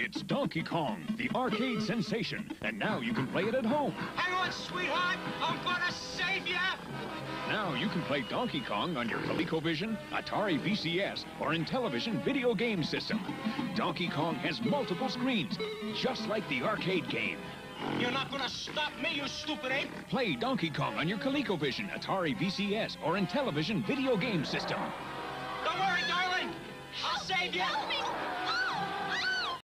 It's Donkey Kong, the arcade sensation, and now you can play it at home. Hang on, sweetheart. I'm gonna save you. Now you can play Donkey Kong on your ColecoVision, Atari VCS, or Intellivision video game system. Donkey Kong has multiple screens, just like the arcade game. You're not gonna stop me, you stupid ape. Play Donkey Kong on your ColecoVision, Atari VCS, or Intellivision video game system. Don't worry, darling. I'll save you.